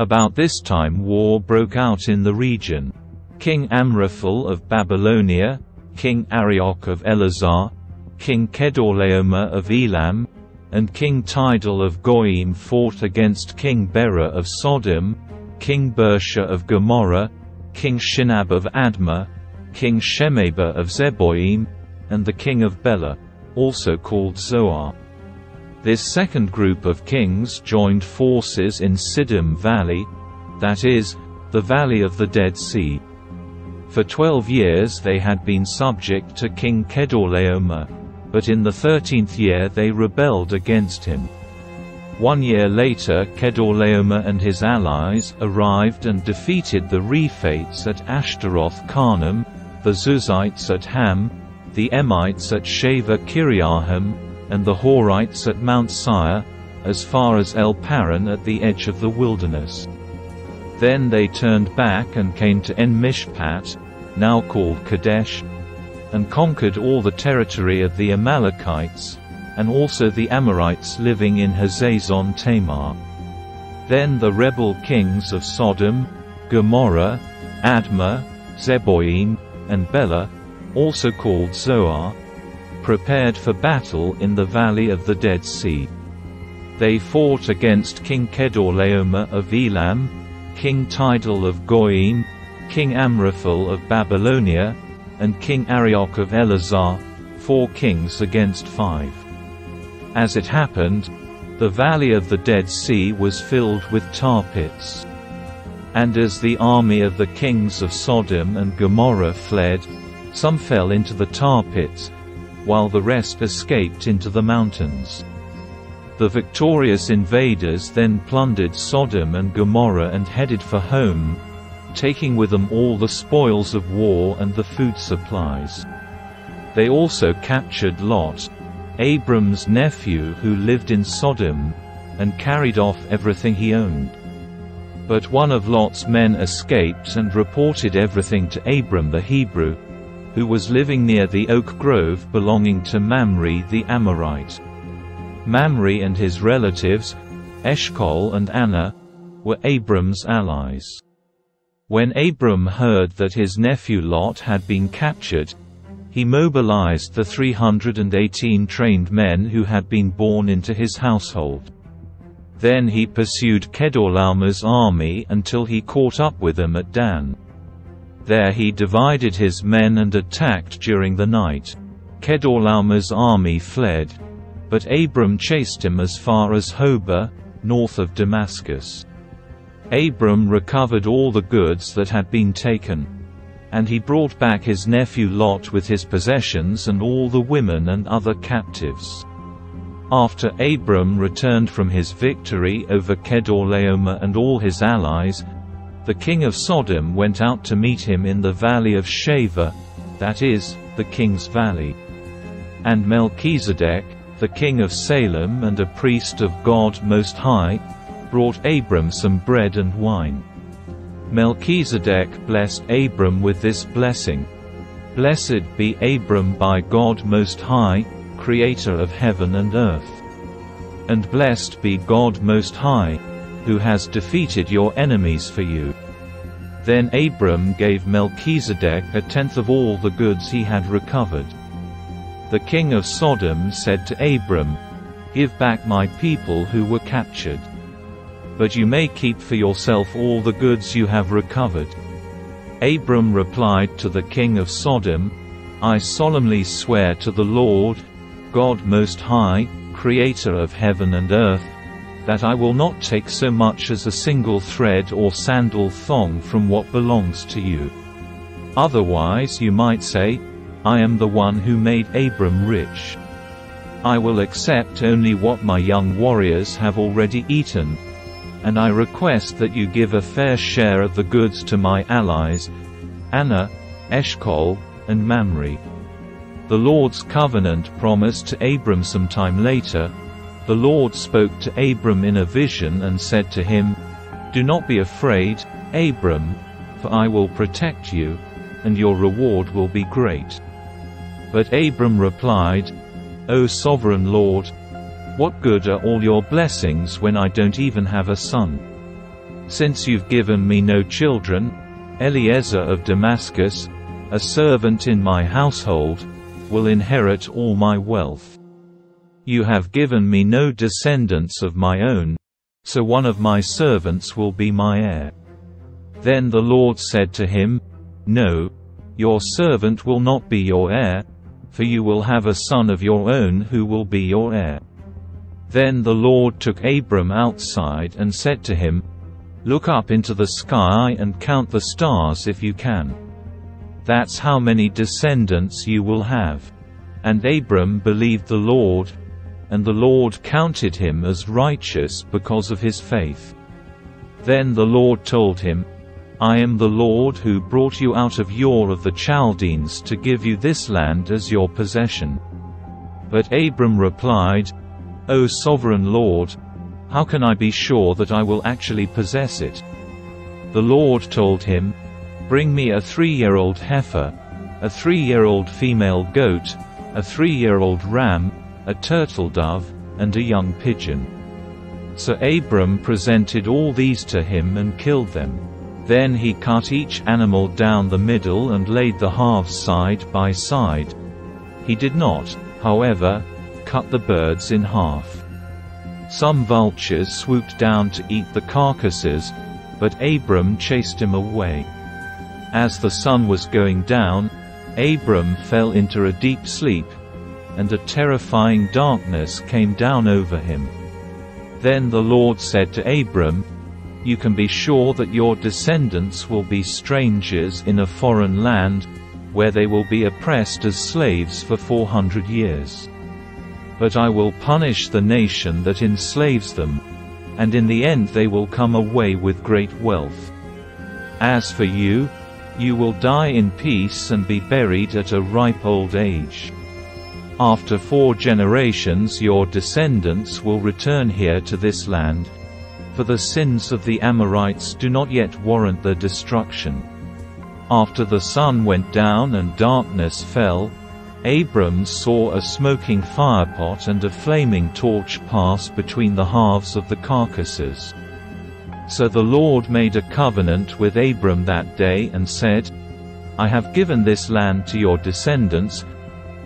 About this time war broke out in the region. King Amraphel of Babylonia, King Arioch of Ellasar, King Kedorlaomer of Elam, and King Tidal of Goyim fought against King Bera of Sodom, King Birsha of Gomorrah, King Shinab of Admah, King Shemeber of Zeboim, and the king of Bela, also called Zoar. This second group of kings joined forces in Siddim Valley, that is, the Valley of the Dead Sea. For twelve years they had been subject to King Kedorlaomer, but in the thirteenth year they rebelled against him. One year later Kedorlaomer and his allies arrived and defeated the Rephaites at Ashtaroth Karnaim, the Zuzites at Ham, the Emites at Shaveh Kiriathaim, and the Horites at Mount Seir, as far as El Paran at the edge of the wilderness. Then they turned back and came to En Mishpat, now called Kadesh, and conquered all the territory of the Amalekites, and also the Amorites living in Hazazon Tamar. Then the rebel kings of Sodom, Gomorrah, Admah, Zeboim, and Bela, also called Zoar, prepared for battle in the valley of the Dead Sea. They fought against King Kedorlaomer of Elam, King Tidal of Goyim, King Amraphel of Babylonia, and King Arioch of Ellasar, four kings against five. As it happened, the valley of the Dead Sea was filled with tar pits. And as the army of the kings of Sodom and Gomorrah fled, some fell into the tar pits, while the rest escaped into the mountains. The victorious invaders then plundered Sodom and Gomorrah and headed for home, taking with them all the spoils of war and the food supplies. They also captured Lot, Abram's nephew who lived in Sodom, and carried off everything he owned. But one of Lot's men escaped and reported everything to Abram the Hebrew, who was living near the oak grove belonging to Mamre the Amorite. Mamre and his relatives, Eshcol and Aner, were Abram's allies. When Abram heard that his nephew Lot had been captured, he mobilized the 318 trained men who had been born into his household. Then he pursued Kedorlaomer's army until he caught up with them at Dan. There he divided his men and attacked during the night. Kedorlaomer's army fled, but Abram chased him as far as Hobah, north of Damascus. Abram recovered all the goods that had been taken. And he brought back his nephew Lot with his possessions and all the women and other captives. After Abram returned from his victory over Kedorlaomer and all his allies, the king of Sodom went out to meet him in the valley of Shaveh, that is, the king's valley. And Melchizedek, the king of Salem and a priest of God Most High, brought Abram some bread and wine. Melchizedek blessed Abram with this blessing. Blessed be Abram by God Most High, creator of heaven and earth. And blessed be God Most High, who has defeated your enemies for you. Then Abram gave Melchizedek a tenth of all the goods he had recovered. The king of Sodom said to Abram, Give back my people who were captured. But you may keep for yourself all the goods you have recovered. Abram replied to the king of Sodom, I solemnly swear to the Lord, God Most High, Creator of heaven and earth, that I will not take so much as a single thread or sandal thong from what belongs to you. Otherwise you might say, I am the one who made Abram rich. I will accept only what my young warriors have already eaten, and I request that you give a fair share of the goods to my allies, Aner, Eshcol, and Mamre. The Lord's covenant promised to Abram some time later. The Lord spoke to Abram in a vision and said to him, Do not be afraid, Abram, for I will protect you, and your reward will be great. But Abram replied, O sovereign Lord, what good are all your blessings when I don't even have a son? Since you've given me no children, Eliezer of Damascus, a servant in my household, will inherit all my wealth. You have given me no descendants of my own, so one of my servants will be my heir. Then the Lord said to him, No, your servant will not be your heir, for you will have a son of your own who will be your heir. Then the Lord took Abram outside and said to him, Look up into the sky and count the stars if you can. That's how many descendants you will have. And Abram believed the Lord, and the Lord counted him as righteous because of his faith. Then the Lord told him, I am the Lord who brought you out of Ur of the Chaldeans to give you this land as your possession. But Abram replied, O sovereign Lord, how can I be sure that I will actually possess it? The Lord told him, Bring me a three-year-old heifer, a three-year-old female goat, a three-year-old ram, a turtle dove, and a young pigeon. So Abram presented all these to him and killed them. Then he cut each animal down the middle and laid the halves side by side. He did not, however, cut the birds in half. Some vultures swooped down to eat the carcasses, but Abram chased him away. As the sun was going down, Abram fell into a deep sleep, and a terrifying darkness came down over him. Then the Lord said to Abram, You can be sure that your descendants will be strangers in a foreign land, where they will be oppressed as slaves for four hundred years. But I will punish the nation that enslaves them, and in the end they will come away with great wealth. As for you, you will die in peace and be buried at a ripe old age. After four generations your descendants will return here to this land, for the sins of the Amorites do not yet warrant their destruction. After the sun went down and darkness fell, Abram saw a smoking firepot and a flaming torch pass between the halves of the carcasses. So the Lord made a covenant with Abram that day and said, I have given this land to your descendants,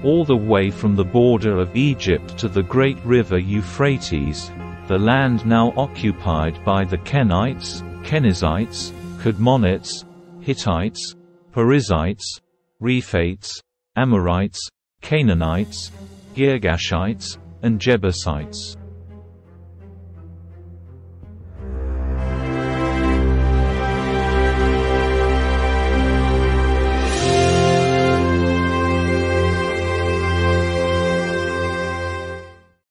all the way from the border of Egypt to the great river Euphrates, the land now occupied by the Kenites, Kenizzites, Kadmonites, Hittites, Perizzites, Rephaites, Amorites, Canaanites, Girgashites, and Jebusites.